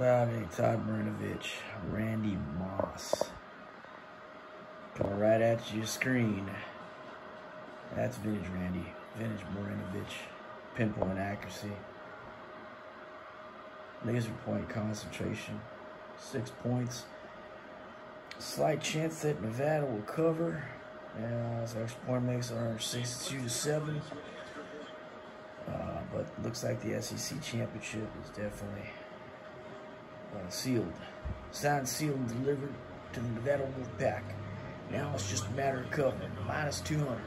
a Todd Marinovich, Randy Moss? Coming right at your screen. That's vintage Randy. Vintage Marinovich. Pinpoint accuracy. Laser point concentration. Six points. Slight chance that Nevada will cover. Yeah, his extra point makes 62 to 7. Uh, but looks like the SEC championship is definitely uh, sealed. Signed, sealed, and delivered to the Nevada Wolfpack. Now it's just a matter of covering. Minus 200.